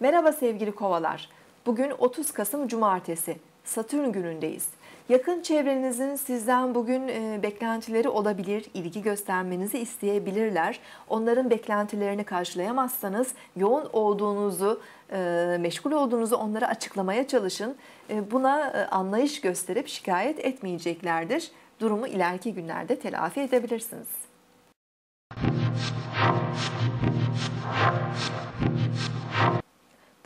Merhaba sevgili kovalar. Bugün 30 Kasım Cumartesi. Satürn günündeyiz. Yakın çevrenizin sizden bugün e, beklentileri olabilir, ilgi göstermenizi isteyebilirler. Onların beklentilerini karşılayamazsanız yoğun olduğunuzu, e, meşgul olduğunuzu onlara açıklamaya çalışın. E, buna anlayış gösterip şikayet etmeyeceklerdir. Durumu ileriki günlerde telafi edebilirsiniz.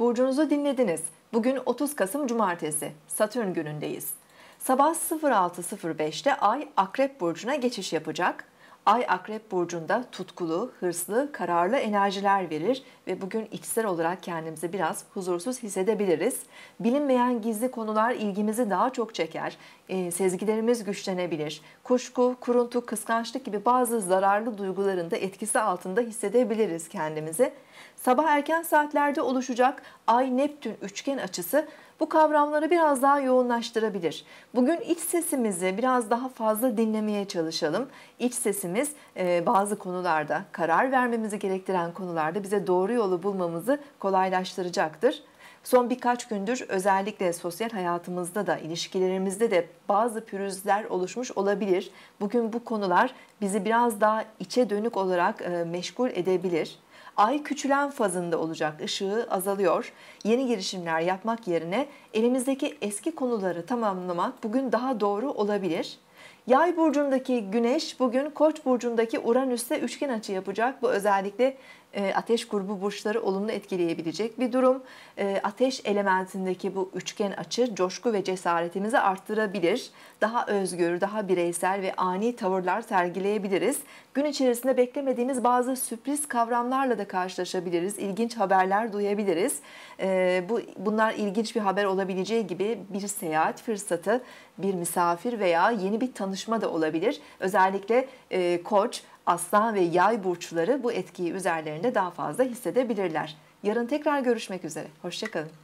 Burcunuzu dinlediniz. Bugün 30 Kasım Cumartesi. Satürn günündeyiz. Sabah 06.05'te Ay Akrep Burcu'na geçiş yapacak. Ay Akrep Burcu'nda tutkulu, hırslı, kararlı enerjiler verir ve bugün içsel olarak kendimizi biraz huzursuz hissedebiliriz. Bilinmeyen gizli konular ilgimizi daha çok çeker, e, sezgilerimiz güçlenebilir. Kuşku, kuruntu, kıskançlık gibi bazı zararlı duyguların da etkisi altında hissedebiliriz kendimizi. Sabah erken saatlerde oluşacak Ay-Neptün üçgen açısı bu kavramları biraz daha yoğunlaştırabilir. Bugün iç sesimizi biraz daha fazla dinlemeye çalışalım. İç sesimiz e, bazı konularda, karar vermemizi gerektiren konularda bize doğru yolu bulmamızı kolaylaştıracaktır. Son birkaç gündür özellikle sosyal hayatımızda da ilişkilerimizde de bazı pürüzler oluşmuş olabilir. Bugün bu konular bizi biraz daha içe dönük olarak e, meşgul edebilir. Ay küçülen fazında olacak, ışığı azalıyor. Yeni girişimler yapmak yerine elimizdeki eski konuları tamamlamak bugün daha doğru olabilir. Yay burcundaki Güneş bugün Koç burcundaki Uranüs'te üçgen açı yapacak. Bu özellikle e, ateş grubu burçları olumlu etkileyebilecek bir durum. E, ateş elementindeki bu üçgen açı coşku ve cesaretimizi arttırabilir. Daha özgür, daha bireysel ve ani tavırlar sergileyebiliriz. Gün içerisinde beklemediğimiz bazı sürpriz kavramlarla da karşılaşabiliriz. İlginç haberler duyabiliriz. E, bu Bunlar ilginç bir haber olabileceği gibi bir seyahat fırsatı, bir misafir veya yeni bir tanışma da olabilir. Özellikle koç, aslan ve yay burçları bu etkiyi üzerlerinde daha fazla hissedebilirler. Yarın tekrar görüşmek üzere. Hoşçakalın.